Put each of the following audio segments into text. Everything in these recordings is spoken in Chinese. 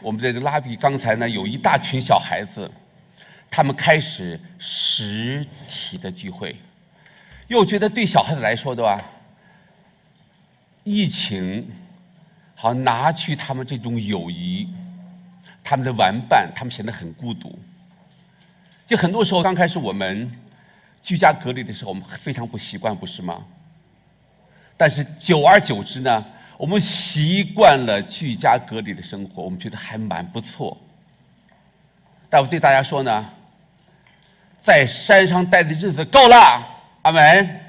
我们这个拉比刚才呢，有一大群小孩子，他们开始实体的聚会，又觉得对小孩子来说，对吧？疫情好拿去他们这种友谊，他们的玩伴，他们显得很孤独。就很多时候，刚开始我们居家隔离的时候，我们非常不习惯，不是吗？但是久而久之呢？我们习惯了居家隔离的生活，我们觉得还蛮不错。但我对大家说呢，在山上待的日子够了，阿门，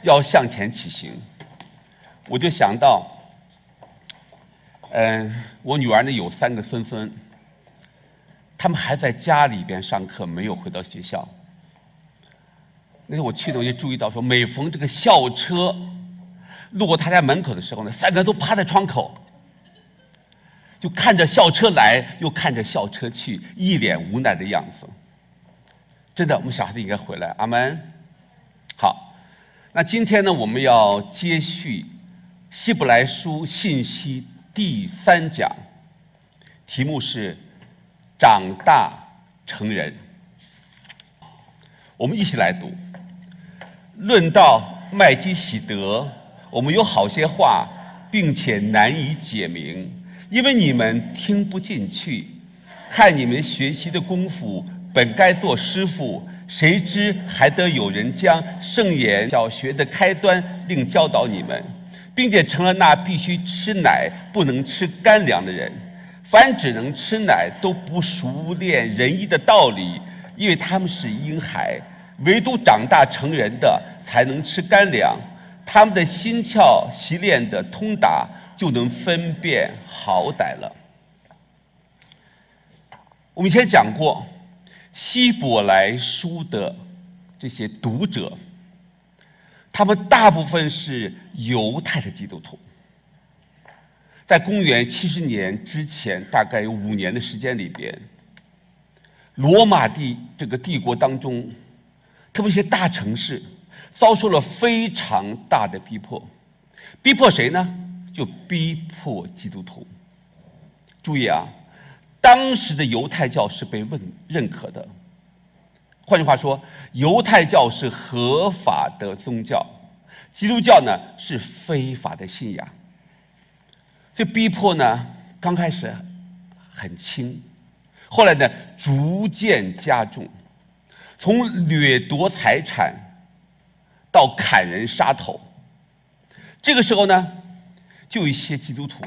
要向前起行。我就想到，嗯，我女儿呢有三个孙孙，他们还在家里边上课，没有回到学校。那天我去的，我就注意到说，每逢这个校车。路过他家门口的时候呢，三个人都趴在窗口，就看着校车来，又看着校车去，一脸无奈的样子。真的，我们小孩子应该回来。阿门。好，那今天呢，我们要接续《希伯来书》信息第三讲，题目是“长大成人”。我们一起来读。论到麦基喜德。我们有好些话，并且难以解明，因为你们听不进去。看你们学习的功夫，本该做师傅，谁知还得有人将圣言小学的开端另教导你们，并且成了那必须吃奶不能吃干粮的人。凡只能吃奶，都不熟练仁义的道理，因为他们是婴孩；唯独长大成人的，才能吃干粮。他们的心窍习练的通达，就能分辨好歹了。我们以前讲过，希伯来书的这些读者，他们大部分是犹太的基督徒。在公元七十年之前，大概有五年的时间里边，罗马帝这个帝国当中，特别一些大城市。遭受了非常大的逼迫，逼迫谁呢？就逼迫基督徒。注意啊，当时的犹太教是被认认可的。换句话说，犹太教是合法的宗教，基督教呢是非法的信仰。这逼迫呢，刚开始很轻，后来呢逐渐加重，从掠夺财产。到砍人杀头，这个时候呢，就一些基督徒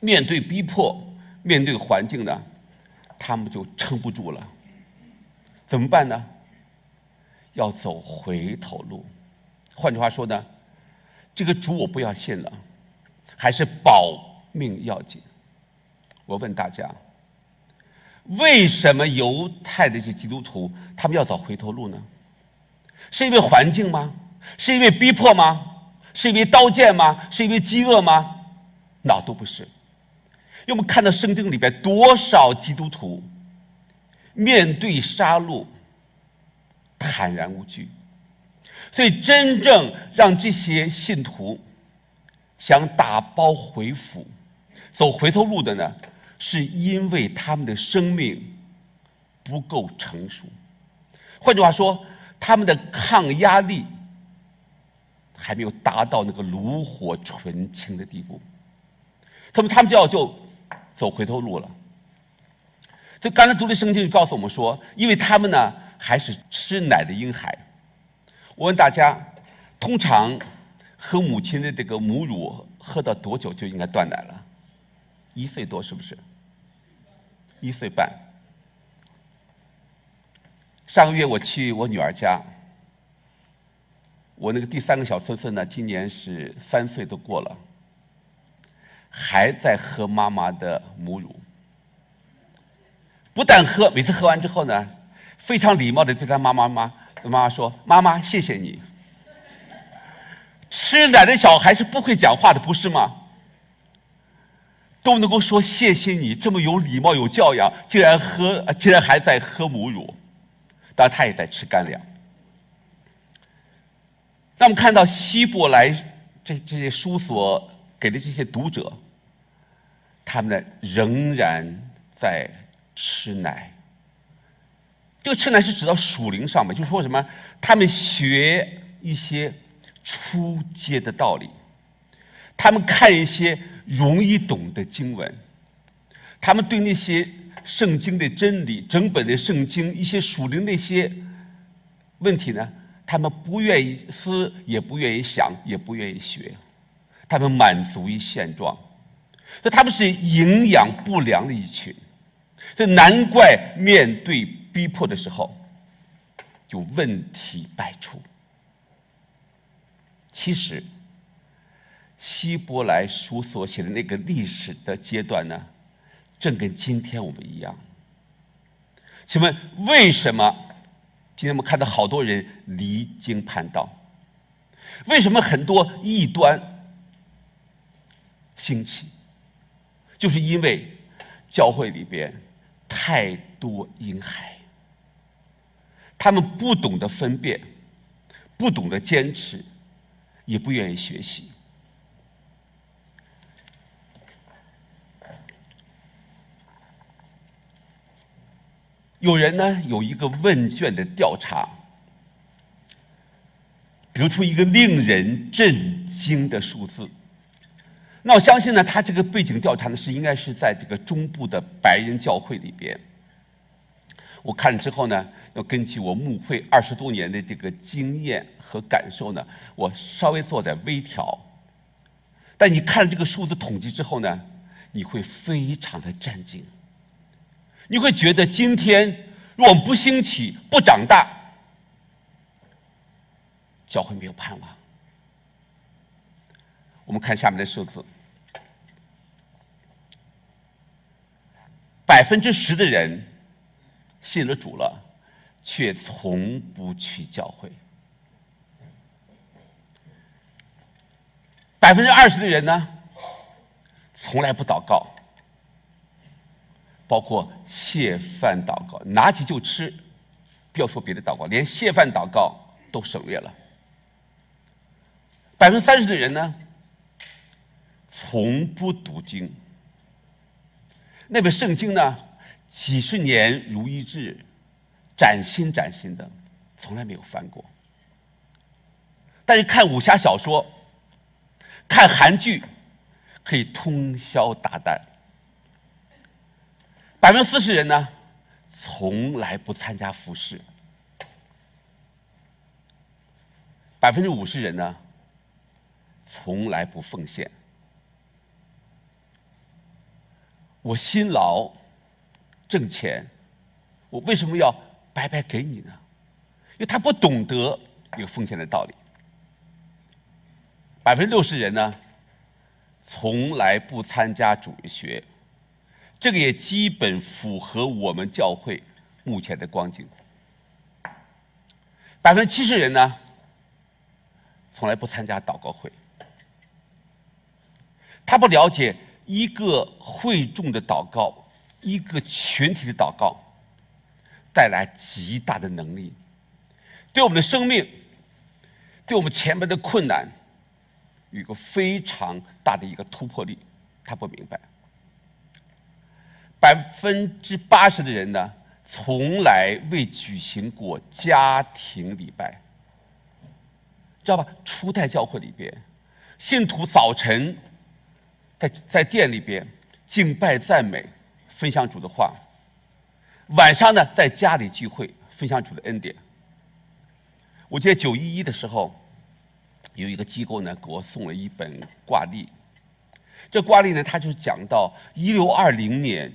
面对逼迫，面对环境呢，他们就撑不住了。怎么办呢？要走回头路。换句话说呢，这个主我不要信了，还是保命要紧。我问大家，为什么犹太的这些基督徒他们要走回头路呢？是因为环境吗？是因为逼迫吗？是因为刀剑吗？是因为饥饿吗？那都不是。因为我们看到圣经里边多少基督徒面对杀戮坦然无惧，所以真正让这些信徒想打包回府、走回头路的呢，是因为他们的生命不够成熟。换句话说。他们的抗压力还没有达到那个炉火纯青的地步，他们他们就要就走回头路了。这刚才读的圣经就告诉我们说，因为他们呢还是吃奶的婴孩。我问大家，通常喝母亲的这个母乳喝到多久就应该断奶了？一岁多是不是？一岁半。上个月我去我女儿家，我那个第三个小孙孙呢，今年是三岁都过了，还在喝妈妈的母乳。不但喝，每次喝完之后呢，非常礼貌的对他妈妈妈跟妈妈说：“妈妈，谢谢你。”吃奶的小孩是不会讲话的，不是吗？都能够说谢谢你，这么有礼貌、有教养，竟然喝，竟然还在喝母乳。当然，他也在吃干粮。那我们看到希伯来这这些书所给的这些读者，他们呢仍然在吃奶。这个吃奶是指到属灵上面，就是说什么？他们学一些初阶的道理，他们看一些容易懂的经文，他们对那些圣经的真理、整本的圣经一些属灵那些问题呢，他们不愿意思，也不愿意想，也不愿意学，他们满足于现状，所以他们是营养不良的一群，这难怪面对。逼迫的时候，就问题百出。其实，希伯来书所写的那个历史的阶段呢，正跟今天我们一样。请问，为什么今天我们看到好多人离经叛道？为什么很多异端兴起？就是因为教会里边太多婴孩。他们不懂得分辨，不懂得坚持，也不愿意学习。有人呢有一个问卷的调查，得出一个令人震惊的数字。那我相信呢，他这个背景调查呢是应该是在这个中部的白人教会里边。我看了之后呢，要根据我牧会二十多年的这个经验和感受呢，我稍微做点微调。但你看了这个数字统计之后呢，你会非常的震惊。你会觉得今天若我们不兴起、不长大，教会没有盼望。我们看下面的数字：百分之十的人。信了主了，却从不去教会。百分之二十的人呢，从来不祷告，包括谢饭祷告，拿起就吃，不要说别的祷告，连谢饭祷告都省略了。百分之三十的人呢，从不读经，那本圣经呢？几十年如一日，崭新崭新的，从来没有翻过。但是看武侠小说、看韩剧，可以通宵达旦。百分之四十人呢，从来不参加服饰。百分之五十人呢，从来不奉献。我辛劳。挣钱，我为什么要白白给你呢？因为他不懂得一个奉献的道理。百分之六十人呢，从来不参加主义学，这个也基本符合我们教会目前的光景。百分之七十人呢，从来不参加祷告会，他不了解一个会众的祷告。一个群体的祷告带来极大的能力，对我们的生命，对我们前面的困难，有一个非常大的一个突破力。他不明白，百分之八十的人呢，从来未举行过家庭礼拜，知道吧？初代教会里边，信徒早晨在在店里边敬拜赞美。分享主的话，晚上呢在家里聚会，分享主的恩典。我记得九一一的时候，有一个机构呢给我送了一本挂历，这挂历呢，它就讲到一六二零年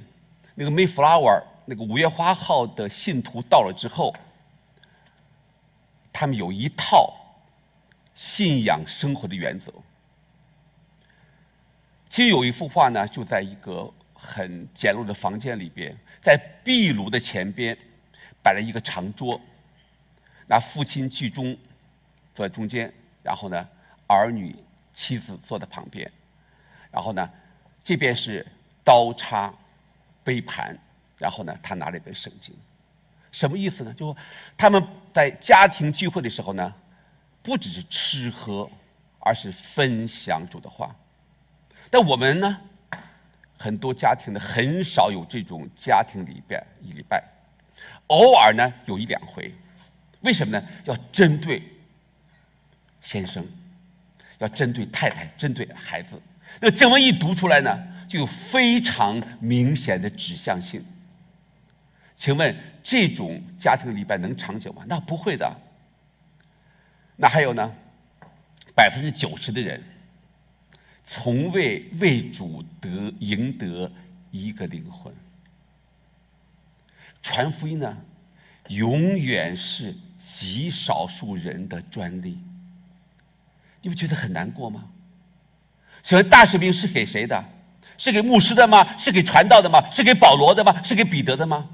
那个 Mayflower 那个五月花号的信徒到了之后，他们有一套信仰生活的原则。其实有一幅画呢，就在一个。很简陋的房间里边，在壁炉的前边摆了一个长桌，那父亲居中坐在中间，然后呢，儿女妻子坐在旁边，然后呢，这边是刀叉、杯盘，然后呢，他拿了一本圣经，什么意思呢？就说他们在家庭聚会的时候呢，不只是吃喝，而是分享主的话。但我们呢？很多家庭呢很少有这种家庭礼拜一礼拜，偶尔呢有一两回，为什么呢？要针对先生，要针对太太，针对孩子。那经文一读出来呢，就有非常明显的指向性。请问这种家庭礼拜能长久吗？那不会的。那还有呢？百分之九十的人，从未为主得赢得一个灵魂。传福音呢，永远是极少数人的专利。你不觉得很难过吗？请问大使命是给谁的？是给牧师的吗？是给传道的吗？是给保罗的吗？是给彼得的吗？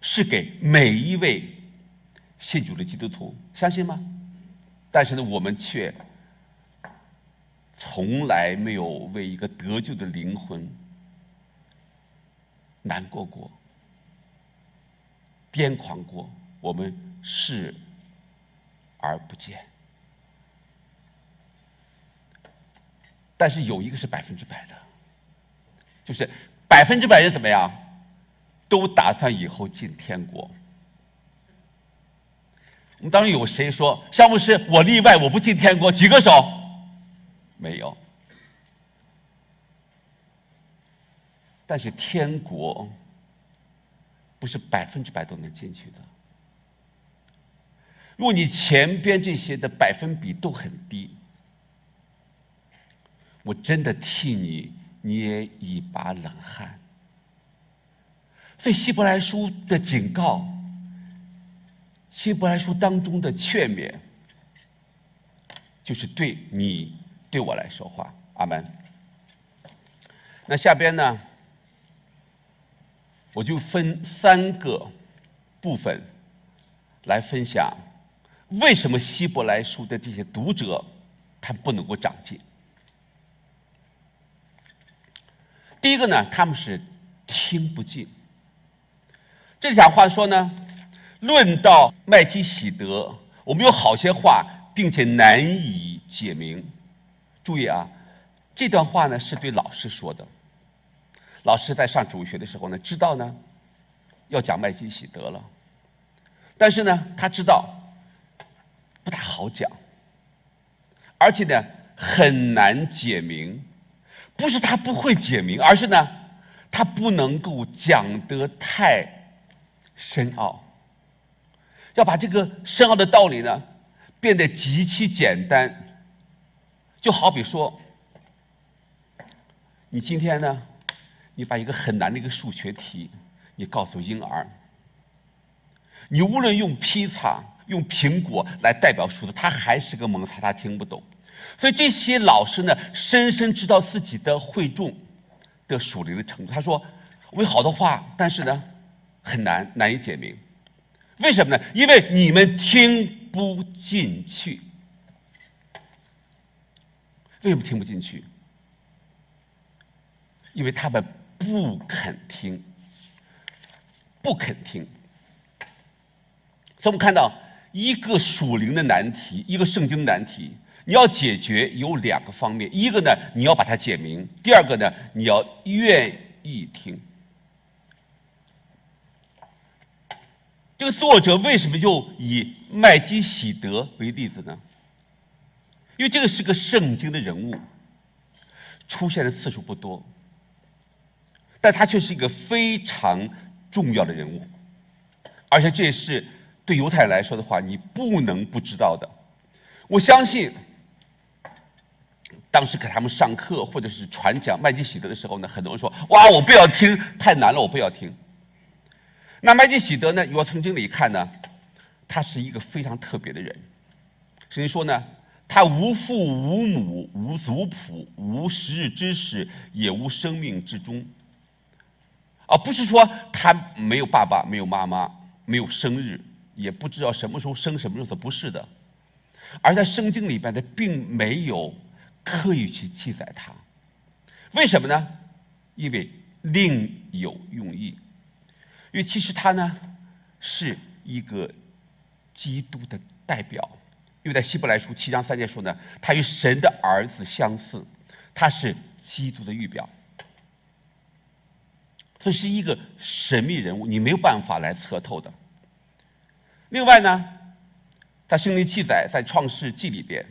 是给每一位信主的基督徒，相信吗？但是呢，我们却从来没有为一个得救的灵魂难过过、癫狂过。我们视而不见。但是有一个是百分之百的，就是百分之百人怎么样，都打算以后进天国。我们当中有谁说，项目师我例外，我不进天国？举个手，没有。但是天国不是百分之百都能进去的。如果你前边这些的百分比都很低，我真的替你捏一把冷汗。所以希伯来书的警告。希伯来书当中的劝勉，就是对你、对我来说话。阿门。那下边呢，我就分三个部分来分享，为什么希伯来书的这些读者他不能够长进。第一个呢，他们是听不进。这里讲话说呢。论到麦基喜德，我们有好些话，并且难以解明。注意啊，这段话呢是对老师说的。老师在上主学的时候呢，知道呢要讲麦基喜德了，但是呢他知道不大好讲，而且呢很难解明。不是他不会解明，而是呢他不能够讲得太深奥。要把这个深奥的道理呢，变得极其简单。就好比说，你今天呢，你把一个很难的一个数学题，你告诉婴儿，你无论用披萨、用苹果来代表数字，他还是个蒙查，他听不懂。所以这些老师呢，深深知道自己的会众的属灵的程度。他说：“我有好多话，但是呢，很难，难以解明。”为什么呢？因为你们听不进去。为什么听不进去？因为他们不肯听，不肯听。所以我们看到一个属灵的难题，一个圣经的难题，你要解决有两个方面：一个呢，你要把它解明；第二个呢，你要愿意听。这个作者为什么又以麦基喜德为例子呢？因为这个是个圣经的人物，出现的次数不多，但他却是一个非常重要的人物，而且这也是对犹太人来说的话，你不能不知道的。我相信，当时给他们上课或者是传讲麦基喜德的时候呢，很多人说：“哇，我不要听，太难了，我不要听。”那麦基喜德呢？我从经里看呢，他是一个非常特别的人。所以说呢，他无父无母无族谱无时日之始也无生命之中。而不是说他没有爸爸没有妈妈没有生日，也不知道什么时候生什么日子，不是的。而在圣经里边他，并没有刻意去记载他。为什么呢？因为另有用意。因为其实他呢是一个基督的代表，因为在希伯来书七章三节说呢，他与神的儿子相似，他是基督的预表。这是一个神秘人物，你没有办法来测透的。另外呢，在圣经记载，在创世纪里边，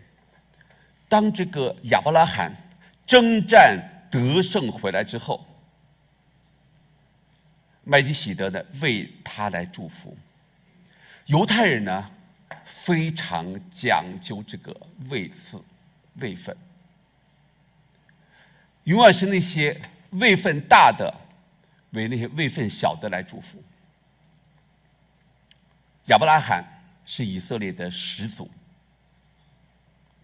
当这个亚伯拉罕征战得胜回来之后，麦基喜德呢为他来祝福。犹太人呢非常讲究这个位次、位分，永远是那些位分大的为那些位分小的来祝福。亚伯拉罕是以色列的始祖，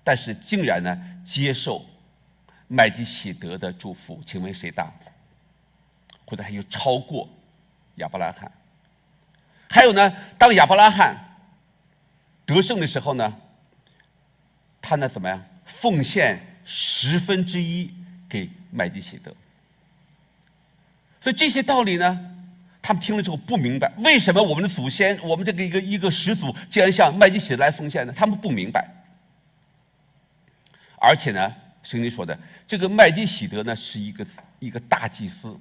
但是竟然呢接受麦基喜德的祝福，请问谁大？或者还有超过亚伯拉罕？还有呢，当亚伯拉罕得胜的时候呢，他呢怎么样？奉献十分之一给麦基喜德。所以这些道理呢？他们听了之后不明白，为什么我们的祖先，我们这个一个一个始祖，竟然向麦基喜德来奉献呢？他们不明白。而且呢，圣经说的这个麦基喜德呢，是一个一个大祭司，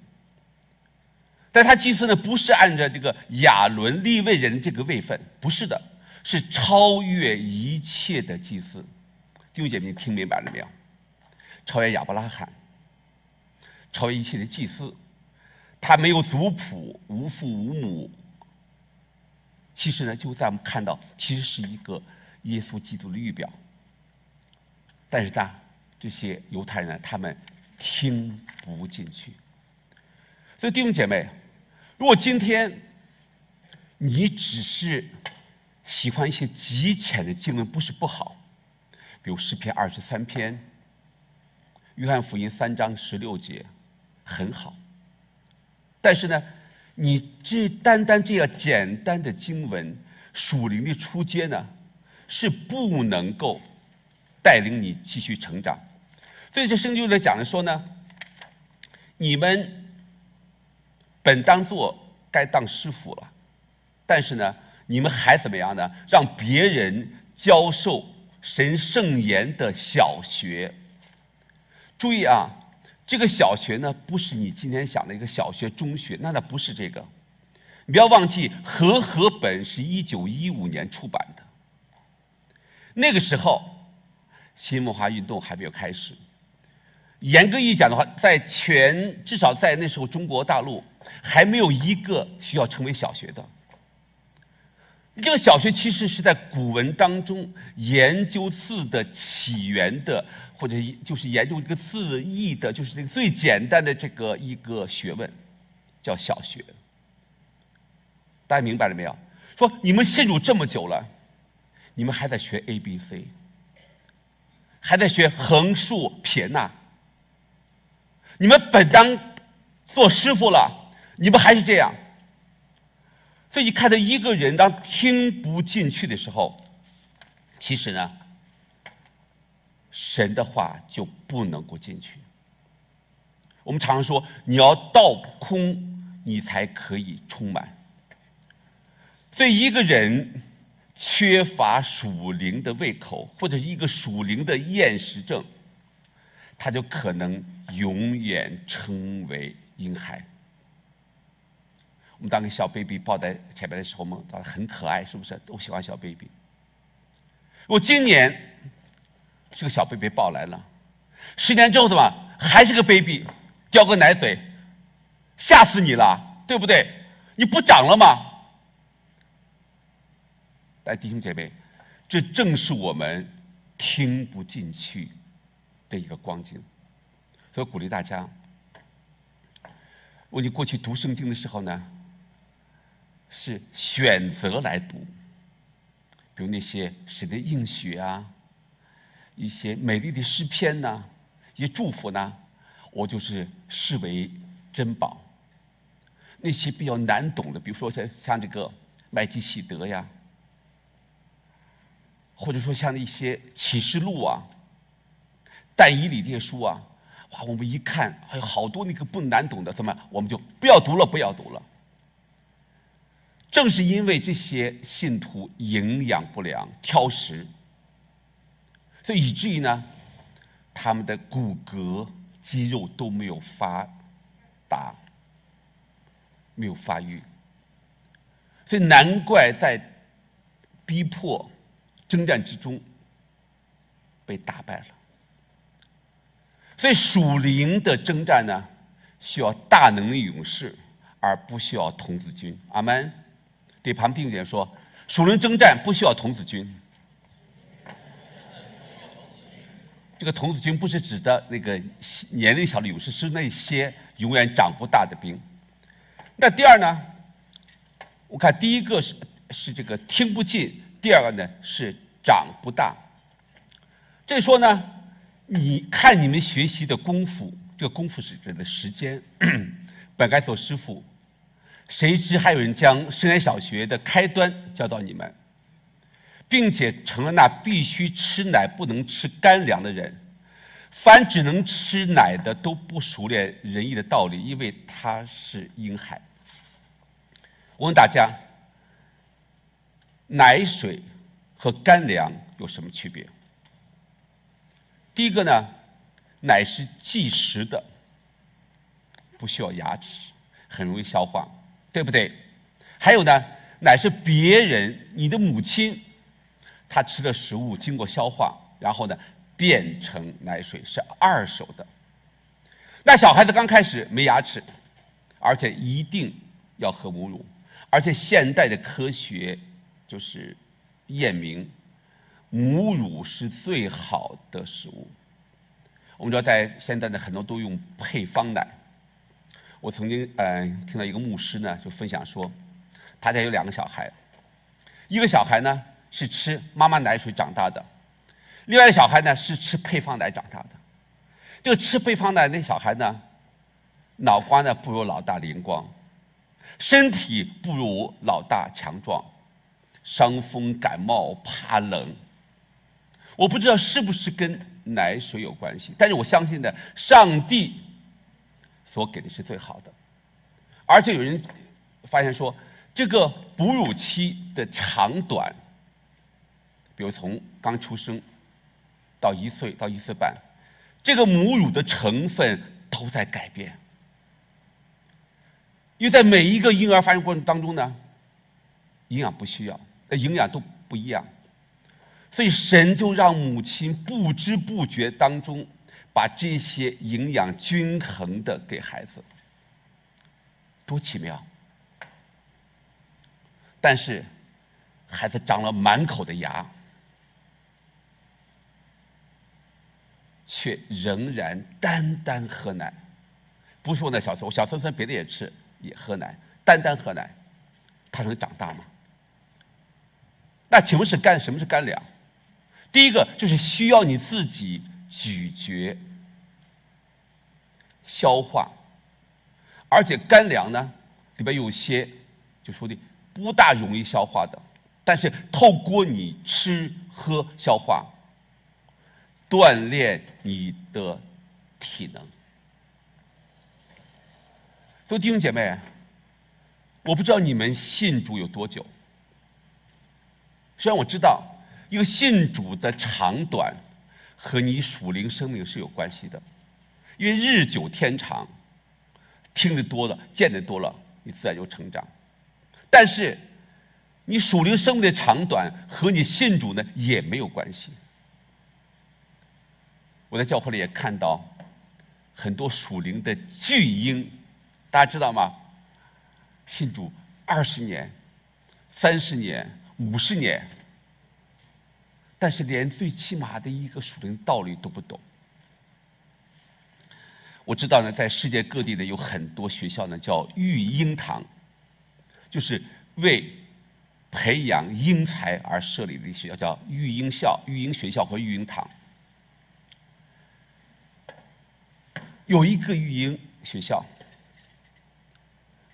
但他祭司呢，不是按照这个亚伦立位人这个位分，不是的，是超越一切的祭司。弟兄姐妹，听明白了没有？超越亚伯拉罕，超越一切的祭司。他没有族谱，无父无母。其实呢，就在我们看到，其实是一个耶稣基督的预表。但是呢，这些犹太人呢，他们听不进去。所以弟兄姐妹，如果今天你只是喜欢一些极浅的经文，不是不好，比如诗篇二十三篇、约翰福音三章十六节，很好。但是呢，你这单单这样简单的经文属灵的出阶呢，是不能够带领你继续成长。所以这圣经在讲的说呢，你们本当做该当师傅了，但是呢，你们还怎么样呢？让别人教授神圣言的小学。注意啊。这个小学呢，不是你今天想的一个小学、中学，那那不是这个。你不要忘记，和合本是一九一五年出版的。那个时候，新文化运动还没有开始。严格意义讲的话，在全至少在那时候中国大陆，还没有一个需要称为小学的。这个小学其实是在古文当中研究字的起源的。或者就是研究一个字义的，就是那个最简单的这个一个学问，叫小学。大家明白了没有？说你们信主这么久了，你们还在学 A B C，还在学横竖撇捺。你们本当做师傅了，你们还是这样。所以你，看到一个人当听不进去的时候，其实呢。神的话就不能够进去。我们常常说，你要倒空，你才可以充满。所以，一个人缺乏属灵的胃口，或者是一个属灵的厌食症，他就可能永远成为婴孩。我们当个小 baby 抱在前面的时候，我们很可爱，是不是？都喜欢小 baby。我今年。这个小 baby 抱来了，十年之后怎么还是个 baby，叼个奶嘴，吓死你了，对不对？你不长了吗？来，弟兄姐妹，这正是我们听不进去的一个光景，所以鼓励大家，我你过去读圣经的时候呢，是选择来读，比如那些神的应许啊。一些美丽的诗篇呐，一些祝福呢，我就是视为珍宝。那些比较难懂的，比如说像像这个麦基喜德呀，或者说像一些启示录啊、但以理这些书啊，哇，我们一看还有好多那个不难懂的，怎么我们就不要读了，不要读了。正是因为这些信徒营养不良、挑食。所以以至于呢，他们的骨骼、肌肉都没有发达。没有发育，所以难怪在逼迫、征战之中被打败了。所以属灵的征战呢，需要大能的勇士，而不需要童子军。阿门。对旁边弟兄说，属灵征战不需要童子军。这个童子军不是指的那个年龄小的勇士，是那些永远长不大的兵。那第二呢？我看第一个是是这个听不进，第二个呢是长不大。这说呢，你看你们学习的功夫，这功夫是指的时间，本该做师傅，谁知还有人将深源小学的开端教导你们。并且成了那必须吃奶不能吃干粮的人，凡只能吃奶的都不熟练仁义的道理，因为他是婴孩。我问大家，奶水和干粮有什么区别？第一个呢，奶是即食的，不需要牙齿，很容易消化，对不对？还有呢，奶是别人，你的母亲。他吃的食物经过消化，然后呢变成奶水，是二手的。那小孩子刚开始没牙齿，而且一定要喝母乳，而且现代的科学就是验明，母乳是最好的食物。我们知道，在现在呢，很多都用配方奶。我曾经呃听到一个牧师呢就分享说，他家有两个小孩，一个小孩呢。是吃妈妈奶水长大的，另外一个小孩呢是吃配方奶长大的。这个吃配方奶那小孩呢，脑瓜呢不如老大灵光，身体不如老大强壮，伤风感冒怕冷。我不知道是不是跟奶水有关系，但是我相信呢，上帝所给的是最好的。而且有人发现说，这个哺乳期的长短。比如从刚出生到一岁到一岁半，这个母乳的成分都在改变，因为在每一个婴儿发育过程当中呢，营养不需要，营养都不一样，所以神就让母亲不知不觉当中把这些营养均衡的给孩子，多奇妙！但是孩子长了满口的牙。却仍然单单喝奶，不是我那小孙，我小孙孙别的也吃，也喝奶，单单喝奶，他能长大吗？那请问是干什么是干粮？第一个就是需要你自己咀嚼、消化，而且干粮呢里边有些就说的不大容易消化的，但是透过你吃喝消化。锻炼你的体能。所以弟兄姐妹，我不知道你们信主有多久。虽然我知道一个信主的长短和你属灵生命是有关系的，因为日久天长，听得多了，见得多了，你自然就成长。但是你属灵生命的长短和你信主呢也没有关系。我在教会里也看到很多属灵的巨婴，大家知道吗？信主二十年、三十年、五十年，但是连最起码的一个属灵道理都不懂。我知道呢，在世界各地呢，有很多学校呢叫育婴堂，就是为培养英才而设立的学校，叫育婴校、育婴学校和育婴堂。有一个育婴学校，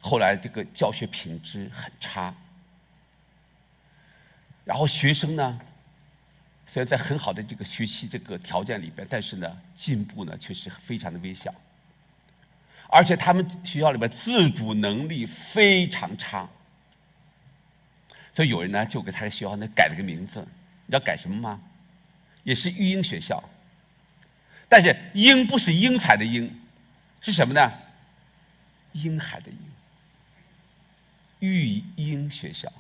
后来这个教学品质很差，然后学生呢，虽然在很好的这个学习这个条件里边，但是呢，进步呢却是非常的微小，而且他们学校里边自主能力非常差，所以有人呢就给他的学校呢改了个名字，你知道改什么吗？也是育英学校。但是“英”不是英才的“英”，是什么呢？婴孩的“婴”。育婴学校。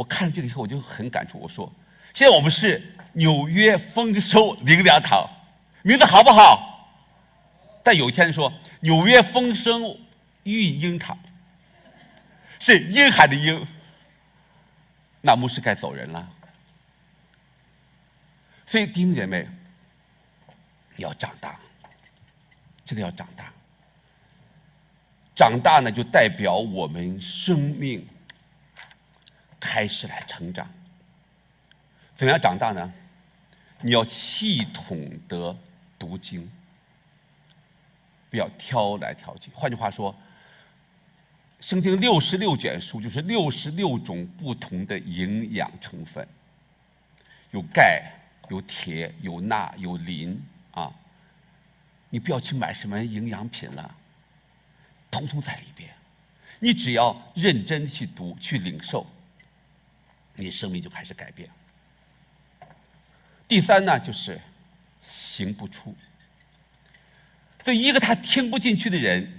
我看了这个以后，我就很感触。我说，现在我们是纽约丰收灵粮堂，名字好不好？但有一天说纽约丰收育婴堂，是婴孩的婴，那牧师该走人了。所以弟兄姐妹，要长大，真的要长大。长大呢，就代表我们生命开始来成长。怎样长大呢？你要系统的读经，不要挑来挑去。换句话说，圣经六十六卷书就是六十六种不同的营养成分，有钙。有铁，有钠，有磷啊！你不要去买什么营养品了，通通在里边。你只要认真去读、去领受，你生命就开始改变。第三呢，就是行不出。所以，一个他听不进去的人，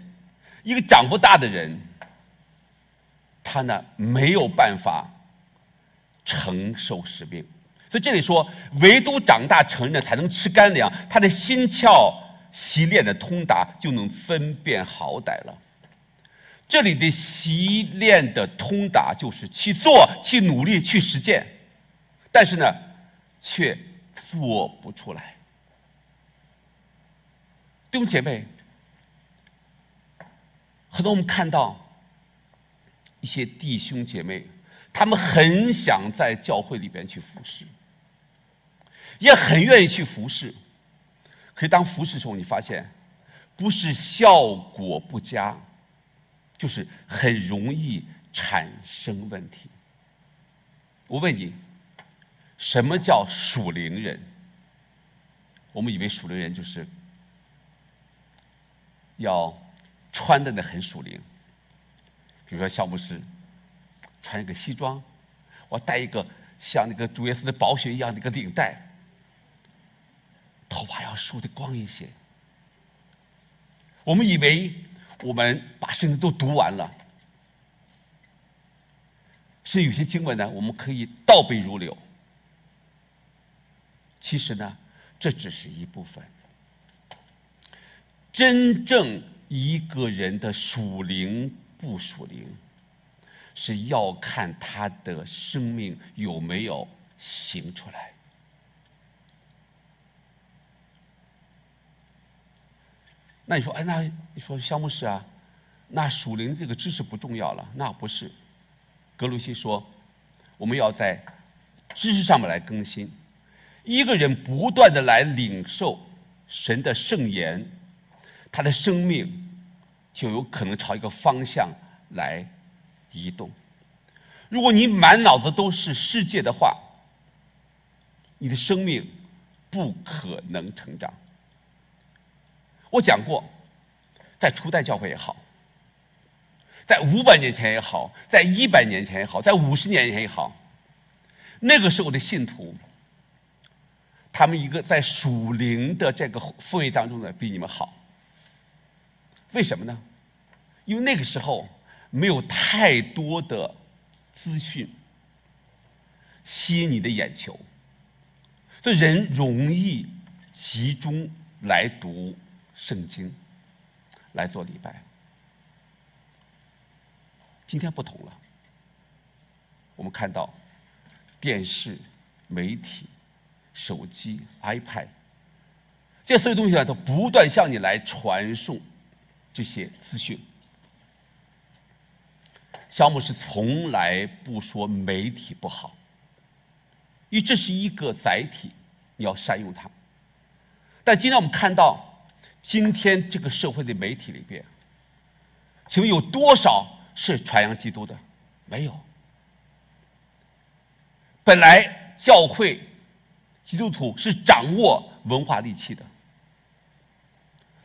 一个长不大的人，他呢没有办法承受使命。所以这里说，唯独长大成人才能吃干粮，他的心窍习练的通达，就能分辨好歹了。这里的习练的通达，就是去做、去努力、去实践，但是呢，却做不出来。弟兄姐妹，很多我们看到一些弟兄姐妹，他们很想在教会里边去服侍。也很愿意去服侍，可是当服侍的时候，你发现不是效果不佳，就是很容易产生问题。我问你，什么叫属灵人？我们以为属灵人就是要穿的那很属灵，比如说小牧师穿一个西装，我戴一个像那个主耶稣的宝血一样的一个领带。头发要梳的光一些。我们以为我们把圣经都读完了，是有些经文呢，我们可以倒背如流。其实呢，这只是一部分。真正一个人的属灵不属灵，是要看他的生命有没有行出来。那你说，哎，那你说项目师啊，那属灵这个知识不重要了？那不是。格鲁希说，我们要在知识上面来更新。一个人不断的来领受神的圣言，他的生命就有可能朝一个方向来移动。如果你满脑子都是世界的话，你的生命不可能成长。我讲过，在初代教会也好，在五百年前也好，在一百年前也好，在五十年前也好，那个时候的信徒，他们一个在属灵的这个氛围当中呢，比你们好。为什么呢？因为那个时候没有太多的资讯吸引你的眼球，所以人容易集中来读。圣经来做礼拜。今天不同了，我们看到电视、媒体、手机、iPad，这所有东西呢，都不断向你来传送这些资讯。小姆是从来不说媒体不好，因为这是一个载体，你要善用它。但今天我们看到。今天这个社会的媒体里边，请问有多少是传扬基督的？没有。本来教会基督徒是掌握文化利器的，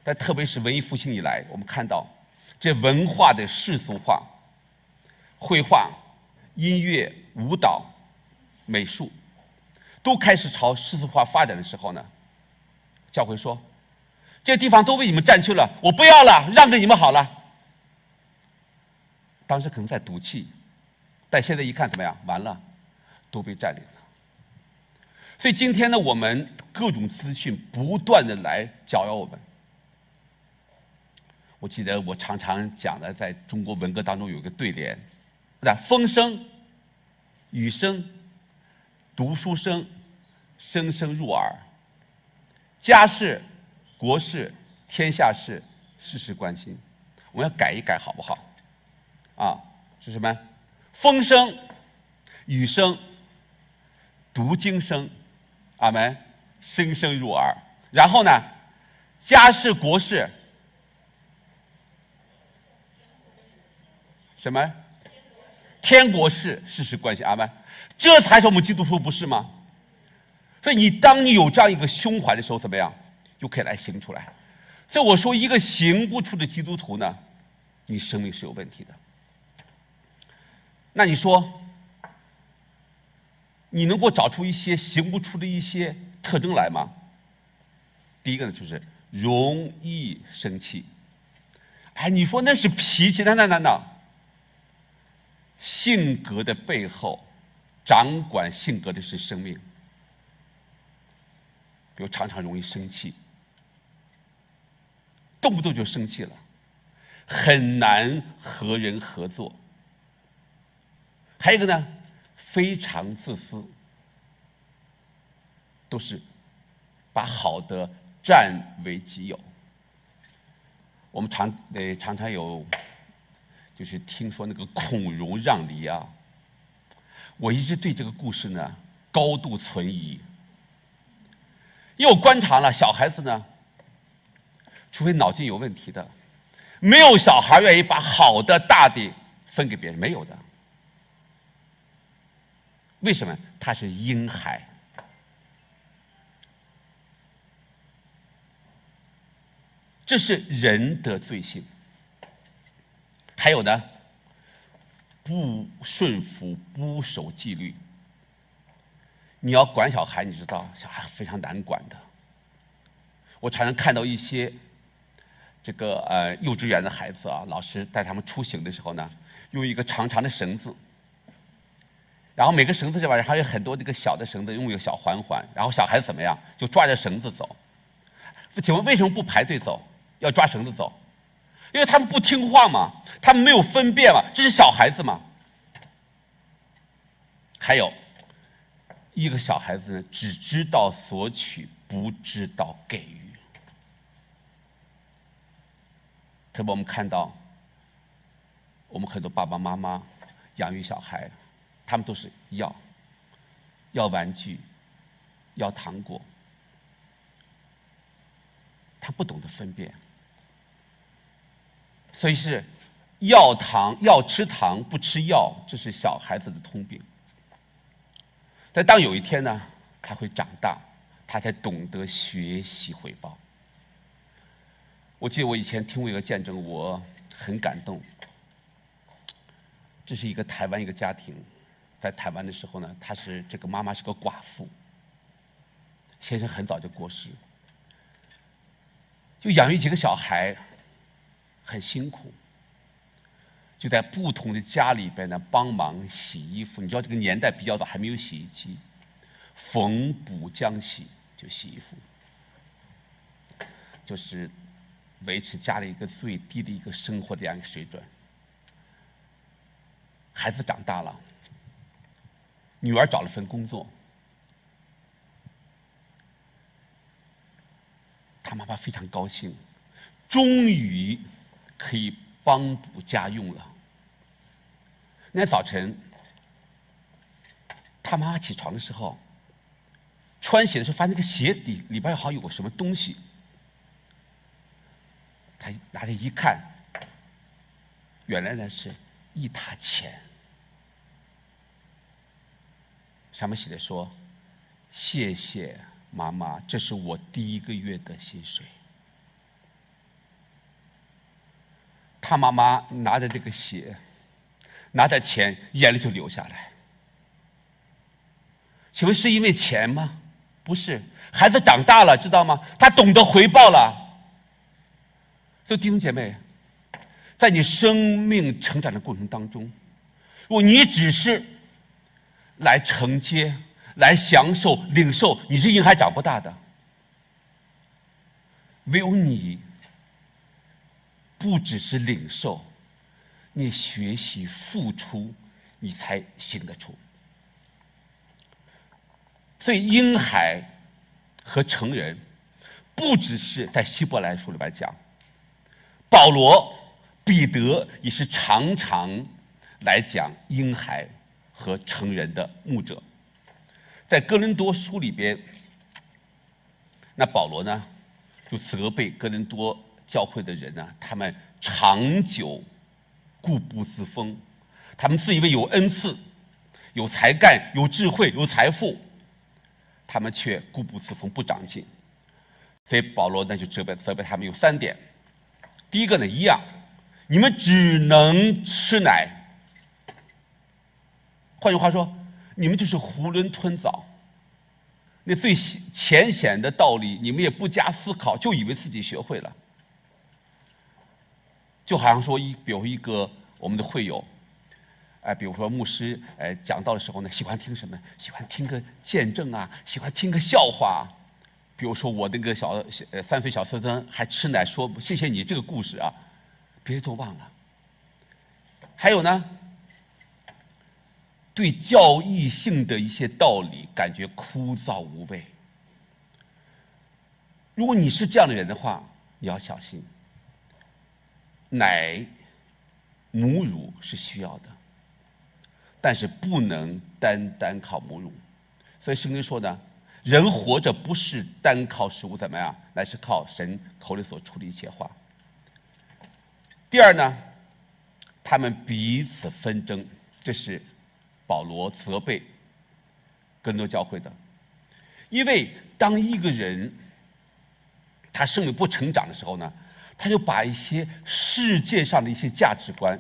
但特别是文艺复兴以来，我们看到这文化的世俗化、绘画、音乐、舞蹈、美术都开始朝世俗化发展的时候呢，教会说。这地方都被你们占去了，我不要了，让给你们好了。当时可能在赌气，但现在一看怎么样？完了，都被占领了。所以今天呢，我们各种资讯不断的来搅扰我们。我记得我常常讲的，在中国文革当中有个对联，那风声、雨声、读书声，声声入耳；家事、国事、天下事，事事关心。我们要改一改，好不好？啊，是什么？风声、雨声、读经声。阿门，声声入耳。然后呢，家事国事，什么？天国事，事事关心。阿门，这才是我们基督徒，不是吗？所以你当你有这样一个胸怀的时候，怎么样，就可以来行出来。所以我说，一个行不出的基督徒呢，你生命是有问题的。那你说？你能够找出一些行不出的一些特征来吗？第一个呢，就是容易生气。哎，你说那是脾气？那那那那，性格的背后，掌管性格的是生命。比如常常容易生气，动不动就生气了，很难和人合作。还有一个呢？非常自私，都是把好的占为己有。我们常呃常常有，就是听说那个孔融让梨啊，我一直对这个故事呢高度存疑。因为我观察了小孩子呢，除非脑筋有问题的，没有小孩愿意把好的大的分给别人，没有的。为什么他是婴孩？这是人的罪性。还有呢，不顺服、不守纪律。你要管小孩，你知道，小孩非常难管的。我常常看到一些这个呃幼稚园的孩子啊，老师带他们出行的时候呢，用一个长长的绳子。然后每个绳子这边还有很多这个小的绳子，用一个小环环。然后小孩子怎么样？就抓着绳子走。请问为什么不排队走，要抓绳子走？因为他们不听话嘛，他们没有分辨嘛，这是小孩子嘛。还有一个小孩子呢，只知道索取，不知道给予。特别我们看到，我们很多爸爸妈妈养育小孩。他们都是要，要玩具，要糖果，他不懂得分辨，所以是要糖要吃糖不吃药，这是小孩子的通病。但当有一天呢，他会长大，他才懂得学习回报。我记得我以前听过一个见证，我很感动。这是一个台湾一个家庭。在台湾的时候呢，她是这个妈妈是个寡妇，先生很早就过世，就养育几个小孩，很辛苦，就在不同的家里边呢帮忙洗衣服。你知道这个年代比较早，还没有洗衣机，缝补浆洗就洗衣服，就是维持家里一个最低的一个生活的这样一个水准。孩子长大了。女儿找了份工作，他妈妈非常高兴，终于可以帮补家用了。那天早晨，他妈妈起床的时候，穿鞋的时候发现那个鞋底里边好像有个什么东西，他拿着一看，原来呢是一沓钱。上面写的说：“谢谢妈妈，这是我第一个月的薪水。”他妈妈拿着这个鞋，拿着钱，眼泪就流下来。请问是因为钱吗？不是，孩子长大了，知道吗？他懂得回报了。所以弟兄姐妹，在你生命成长的过程当中，如果你只是来承接、来享受、领受，你是婴孩长不大的。唯有你不只是领受，你学习付出，你才行得出。所以，婴孩和成人不只是在希伯来书里边讲，保罗、彼得也是常常来讲婴孩和成人的牧者。在哥林多书里边，那保罗呢，就责备哥林多教会的人呢，他们长久固步自封，他们自以为有恩赐、有才干、有智慧、有财富。他们却固步自封，不长进，所以保罗呢就责备责备他们有三点。第一个呢一样，你们只能吃奶。换句话说，你们就是囫囵吞枣，那最浅显的道理你们也不加思考，就以为自己学会了。就好像说一，比如一个我们的会友。哎，比如说牧师，哎，讲道的时候呢，喜欢听什么？喜欢听个见证啊，喜欢听个笑话。比如说我那个小呃三岁小孙子还吃奶说谢谢你这个故事啊，别人都忘了。还有呢，对教义性的一些道理感觉枯燥无味。如果你是这样的人的话，你要小心。奶、母乳是需要的。但是不能单单靠母乳，所以圣经说呢，人活着不是单靠食物怎么样，乃是靠神口里所出的一切话。第二呢，他们彼此纷争，这是保罗责备更多教会的，因为当一个人他生命不成长的时候呢，他就把一些世界上的一些价值观，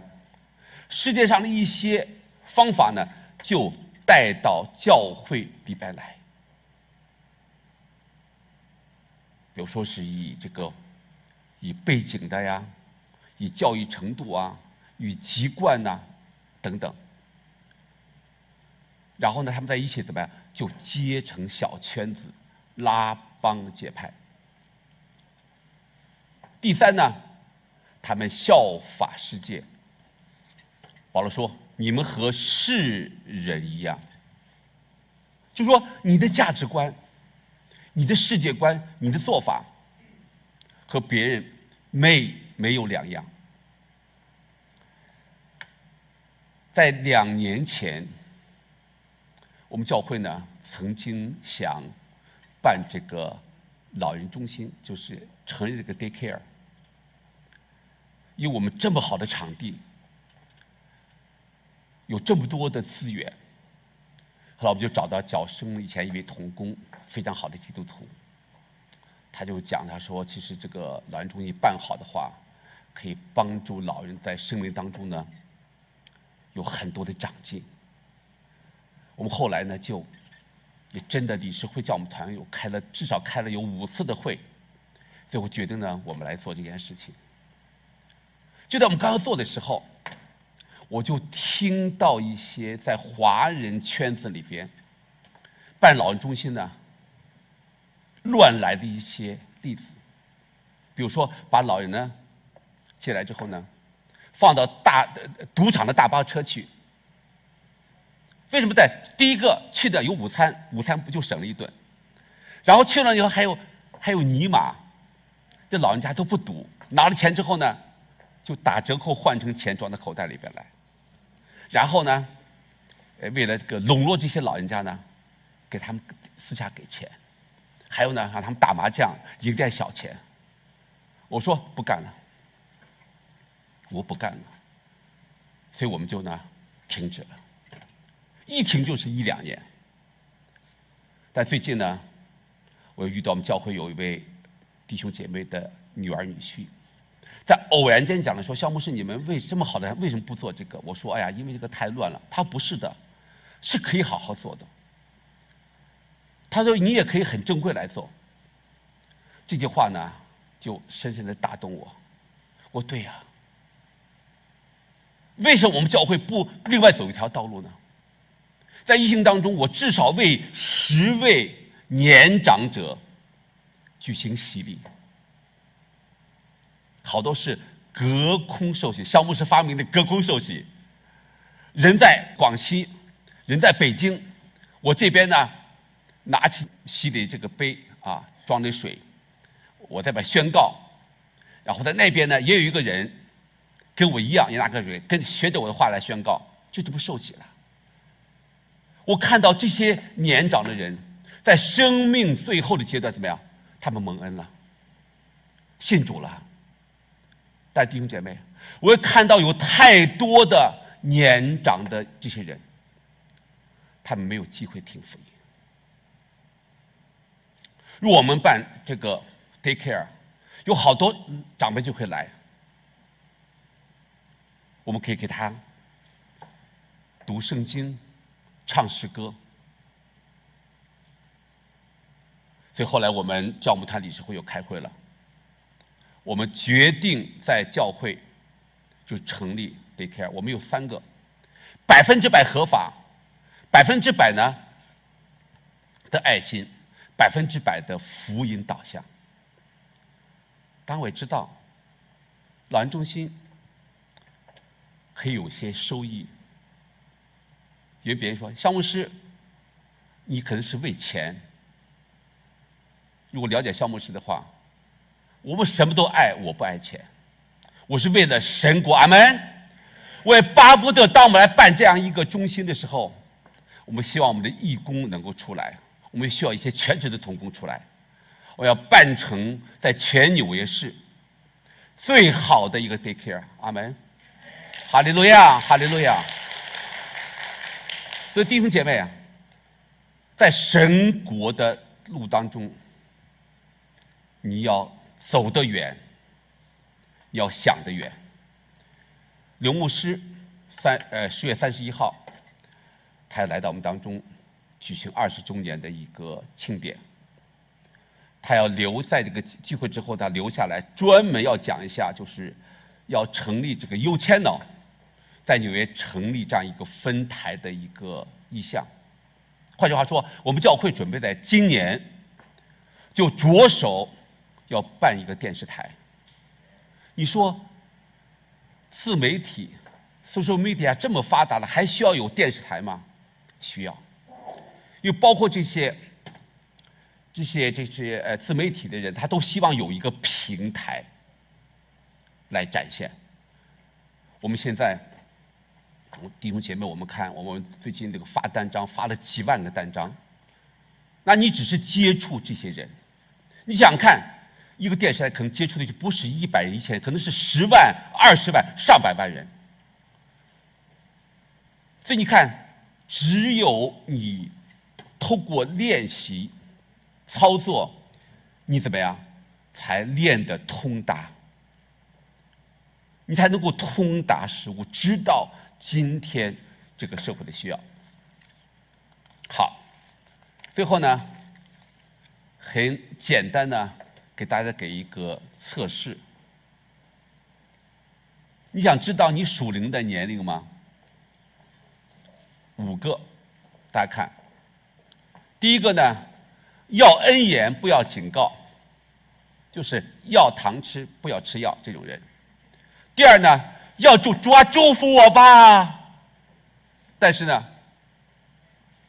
世界上的一些。方法呢，就带到教会里边来。比如说是以这个，以背景的呀，以教育程度啊，与籍贯呐等等。然后呢，他们在一起怎么样？就结成小圈子，拉帮结派。第三呢，他们效法世界。保罗说。你们和世人一样，就说你的价值观、你的世界观、你的做法和别人没没有两样。在两年前，我们教会呢曾经想办这个老人中心，就是成立这个 day care，有我们这么好的场地。有这么多的资源，后来我们就找到角生以前一位童工，非常好的基督徒。他就讲，他说，其实这个老人中心办好的话，可以帮助老人在生命当中呢，有很多的长进。我们后来呢，就也真的理事会叫我们团友开了至少开了有五次的会，最后决定呢，我们来做这件事情。就在我们刚刚做的时候。我就听到一些在华人圈子里边办老人中心呢乱来的一些例子，比如说把老人呢接来之后呢，放到大赌场的大巴车去。为什么在第一个去的有午餐，午餐不就省了一顿？然后去了以后还有还有尼玛，这老人家都不赌，拿了钱之后呢，就打折扣换成钱装到口袋里边来。然后呢，为了这个笼络这些老人家呢，给他们私下给钱，还有呢，让他们打麻将赢点小钱。我说不干了，我不干了，所以我们就呢停止了，一停就是一两年。但最近呢，我又遇到我们教会有一位弟兄姐妹的女儿女婿。在偶然间讲的说，项目是你们为这么好的，为什么不做这个？我说，哎呀，因为这个太乱了。他不是的，是可以好好做的。他说，你也可以很正规来做。这句话呢，就深深的打动我。我对呀，为什么我们教会不另外走一条道路呢？在疫情当中，我至少为十位年长者举行洗礼，好多是隔空受洗，项目是发明的隔空受洗。人在广西，人在北京，我这边呢，拿起洗礼这个杯啊，装的水，我在边宣告，然后在那边呢，也有一个人跟我一样，也拿个水，跟学着我的话来宣告，就这么受洗了。我看到这些年长的人，在生命最后的阶段怎么样？他们蒙恩了，信主了。但弟兄姐妹，我也看到有太多的年长的这些人，他们没有机会听福音。如我们办这个 day care，有好多长辈就会来，我们可以给他读圣经。唱诗歌，所以后来我们教牧团理事会又开会了，我们决定在教会就成立 daycare。我们有三个，百分之百合法，百分之百呢的爱心，百分之百的福音导向。当我知道，老人中心可以有些收益。因为别人说，项目师，你可能是为钱。如果了解项目师的话，我们什么都爱，我不爱钱，我是为了神国。阿门。我也巴不得当我们来办这样一个中心的时候，我们希望我们的义工能够出来，我们需要一些全职的童工出来。我要办成在全纽约市最好的一个 daycare。阿门。哈利路亚，哈利路亚。所以弟兄姐妹啊，在神国的路当中，你要走得远，要想得远。刘牧师三呃十月三十一号，他来到我们当中，举行二十周年的一个庆典。他要留在这个聚会之后，他留下来专门要讲一下，就是要成立这个 U Channel。在纽约成立这样一个分台的一个意向，换句话说，我们教会准备在今年就着手要办一个电视台。你说，自媒体、social media 这么发达了，还需要有电视台吗？需要，因为包括这些、这些、这些呃自媒体的人，他都希望有一个平台来展现。我们现在。弟兄姐妹，我们看，我们最近这个发单张发了几万个单张，那你只是接触这些人，你想看一个电视台可能接触的就不是一百人、一千，可能是十万、二十万、上百万人，所以你看，只有你通过练习、操作，你怎么样才练得通达？你才能够通达事物，知道。今天这个社会的需要，好，最后呢，很简单的给大家给一个测试。你想知道你属灵的年龄吗？五个，大家看，第一个呢，要恩言不要警告，就是要糖吃不要吃药这种人。第二呢。要主主啊，祝福我吧！但是呢，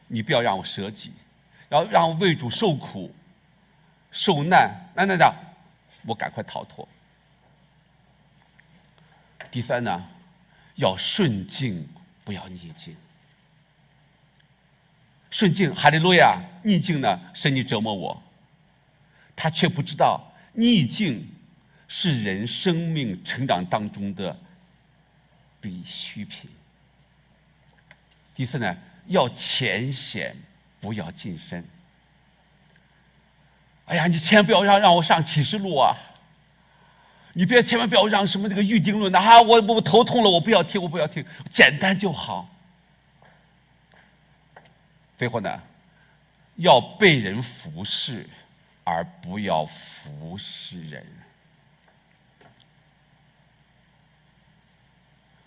你不要让我舍己，然后让为主受苦、受难，那那那，我赶快逃脱。第三呢，要顺境，不要逆境。顺境，哈利路亚；逆境呢，神你折磨我。他却不知道，逆境是人生命成长当中的。必需品。第四呢，要浅显，不要近身。哎呀，你千万不要让让我上启示录啊！你别千万不要让什么那个预定论的啊，我我头痛了，我不要听，我不要听，简单就好。最后呢，要被人服侍，而不要服侍人。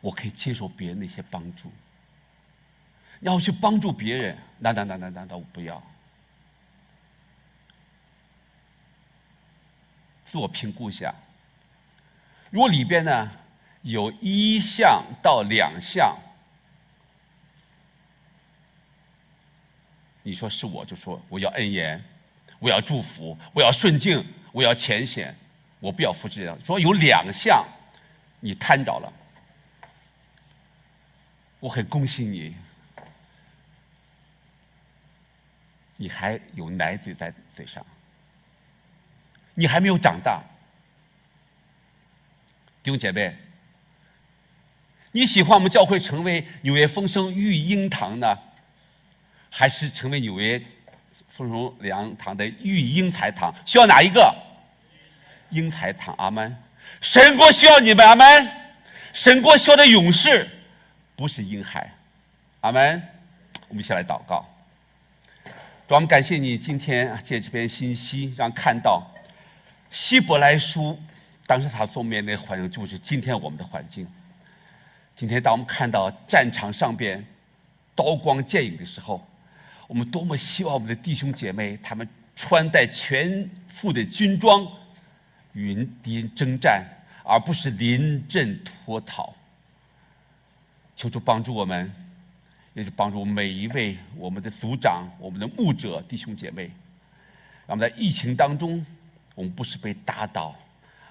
我可以接受别人的一些帮助。要去帮助别人，难难难难难道我不要？自我评估一下，如果里边呢有一项到两项，你说是我就说我要恩言，我要祝福，我要顺境，我要浅显，我不要复制。说有两项你贪着了，我很恭喜你。你还有奶嘴在嘴上，你还没有长大，弟兄姐妹，你喜欢我们教会成为纽约风声育婴堂呢，还是成为纽约丰荣良堂的育婴才堂？需要哪一个？英才堂，阿门。神国需要你们，阿门。神国需要的勇士，不是婴孩，阿门。我们一起来祷告。主，我们感谢你今天借这篇信息，让看到希伯来书当时他所面对的环境，就是今天我们的环境。今天当我们看到战场上边刀光剑影的时候，我们多么希望我们的弟兄姐妹他们穿戴全副的军装，与敌人征战，而不是临阵脱逃。求主帮助我们。也是帮助每一位我们的组长、我们的牧者弟兄姐妹，让我们在疫情当中，我们不是被打倒，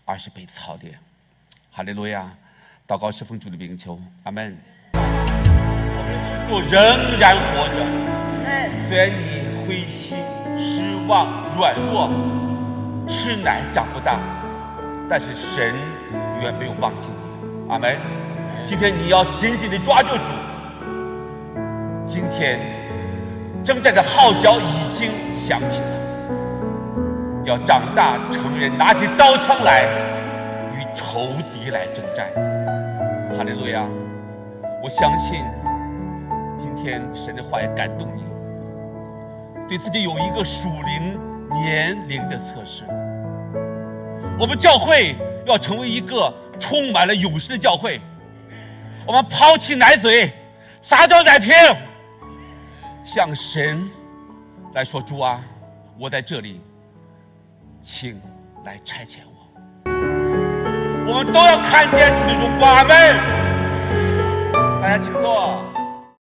而是被操练。哈利路亚！祷告是奉主的名求，阿门。我们的主仍然活着，虽然你灰心、失望、软弱、吃奶长不大，但是神远没有忘记你，阿门。今天你要紧紧的抓住主。今天征战的号角已经响起了，要长大成人，拿起刀枪来与仇敌来征战。哈利路亚！我相信今天神的话也感动你，对自己有一个属灵年龄的测试。我们教会要成为一个充满了勇士的教会，我们抛弃奶嘴，撒娇奶瓶。向神来说：“主啊，我在这里，请来差遣我。我们都要看见主的荣光。”阿门。大家请坐。